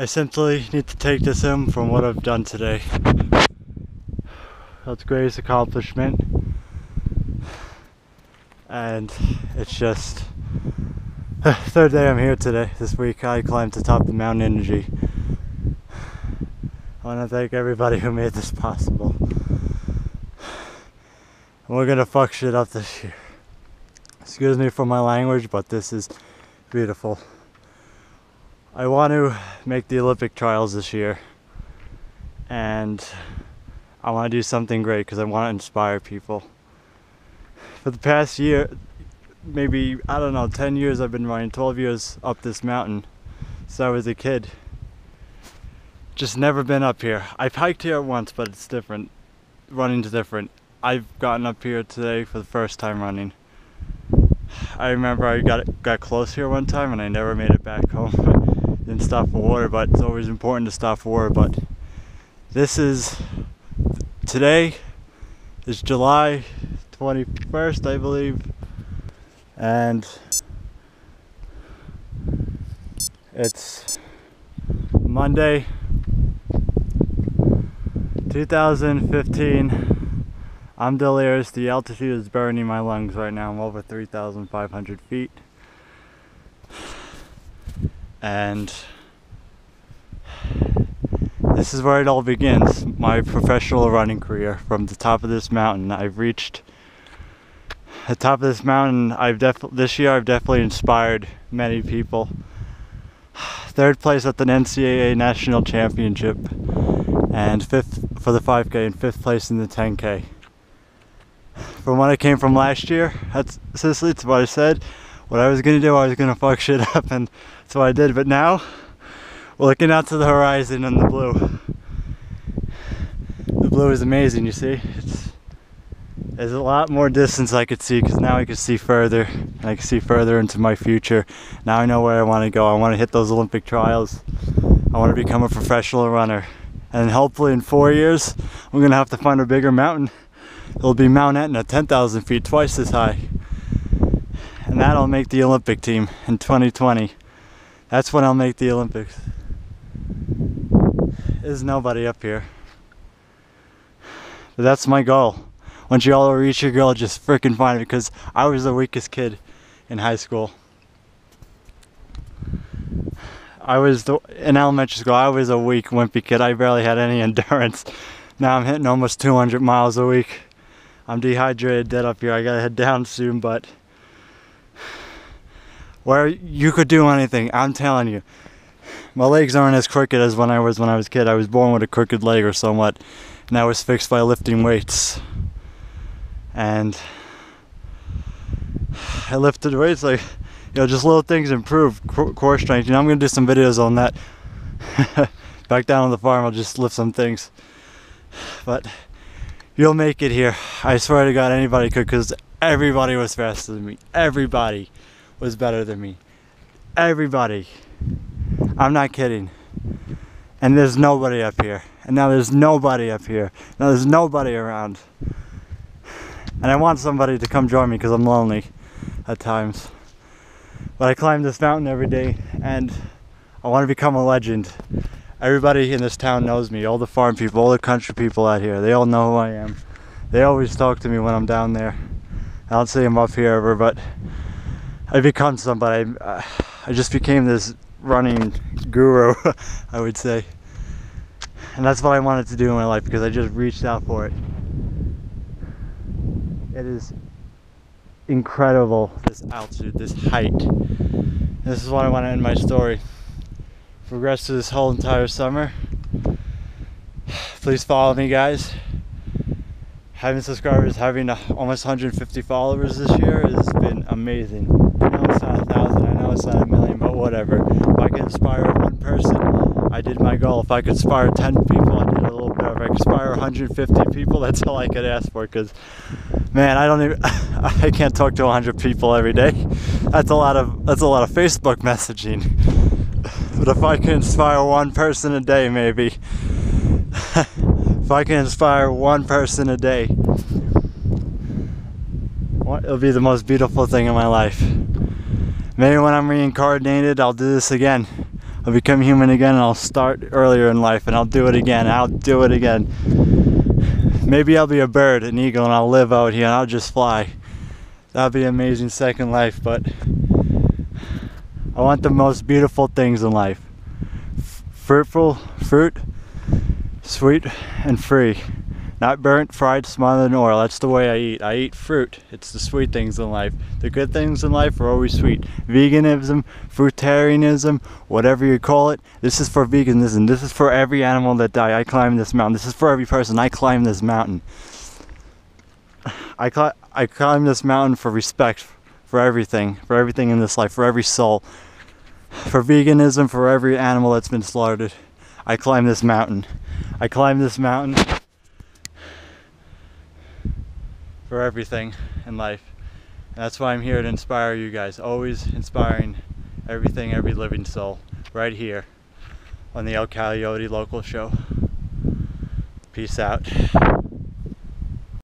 I simply need to take this in from what I've done today. That's the greatest accomplishment. And it's just third day I'm here today. This week I climbed to top of Mount Inici. I want to thank everybody who made this possible. And we're gonna fuck shit up this year. Excuse me for my language, but this is beautiful. I want to make the Olympic trials this year. And I want to do something great because I want to inspire people. For the past year, maybe, I don't know, 10 years I've been running, 12 years up this mountain since I was a kid. Just never been up here. I've hiked here once, but it's different. Running's different. I've gotten up here today for the first time running. I remember I got got close here one time and I never made it back home. Didn't stop for water, but it's always important to stop for water. But this is today is July 21st, I believe, and it's Monday, 2015. I'm delirious. The altitude is burning my lungs right now. I'm over 3,500 feet. And this is where it all begins. My professional running career from the top of this mountain. I've reached the top of this mountain. I've definitely this year I've definitely inspired many people. Third place at the NCAA National Championship and fifth for the 5K and fifth place in the 10K from what I came from last year. That's essentially it's what I said. What I was gonna do, I was gonna fuck shit up, and that's what I did. But now, we're looking out to the horizon and the blue. The blue is amazing. You see, it's there's a lot more distance I could see because now I can see further. I can see further into my future. Now I know where I want to go. I want to hit those Olympic trials. I want to become a professional runner. And hopefully in four years, I'm gonna have to find a bigger mountain it'll be Mount Etna, 10,000 feet, twice as high. And that'll make the Olympic team in 2020. That's when I'll make the Olympics. There's nobody up here. But that's my goal. Once you all reach your goal, just freaking find it because I was the weakest kid in high school. I was the, in elementary school. I was a weak, wimpy kid. I barely had any endurance. Now I'm hitting almost 200 miles a week. I'm dehydrated, dead up here. I gotta head down soon, but where you could do anything, I'm telling you. My legs aren't as crooked as when I was when I was a kid. I was born with a crooked leg or somewhat, and that was fixed by lifting weights. And I lifted weights like, you know, just little things improve core strength. You know, I'm gonna do some videos on that. Back down on the farm, I'll just lift some things. But You'll make it here. I swear to God, anybody could because everybody was faster than me. Everybody was better than me. Everybody. I'm not kidding. And there's nobody up here. And now there's nobody up here. Now there's nobody around. And I want somebody to come join me because I'm lonely at times. But I climb this mountain every day and I want to become a legend. Everybody in this town knows me. All the farm people, all the country people out here. They all know who I am. They always talk to me when I'm down there. I don't see them up here ever, but I become somebody. I, just became this running guru, I would say. And that's what I wanted to do in my life because I just reached out for it. It is incredible, this altitude, this height. This is what I want to end my story progress to this whole entire summer. Please follow me, guys. Having subscribers, having almost 150 followers this year has been amazing. Know it's not a thousand, I know it's not a million, but whatever. If I can inspire one person, I did my goal. If I could inspire 10 people, I did a little bit. If I could inspire 150 people, that's all I could ask for. Because, man, I don't even, I can't talk to 100 people every day. That's a lot of, that's a lot of Facebook messaging. But if I can inspire one person a day, maybe. if I can inspire one person a day, it'll be the most beautiful thing in my life. Maybe when I'm reincarnated, I'll do this again. I'll become human again and I'll start earlier in life and I'll do it again. I'll do it again. Maybe I'll be a bird, an eagle, and I'll live out here and I'll just fly. That'll be an amazing second life, but I want the most beautiful things in life. F- fruitful, fruit, sweet, and free. Not burnt, fried, smothered in oil. That's the way I eat. I eat fruit. It's the sweet things in life. The good things in life are always sweet. Veganism, fruitarianism, whatever you call it, this is for veganism. This is for every animal that die. I climb this mountain. This is for every person. I climb this mountain. I, cl- I climb this mountain for respect for everything, for everything in this life, for every soul, for veganism, for every animal that's been slaughtered. I climb this mountain. I climb this mountain for everything in life. And that's why I'm here to inspire you guys. Always inspiring everything, every living soul, right here on the El Coyote Loco Show. Peace out.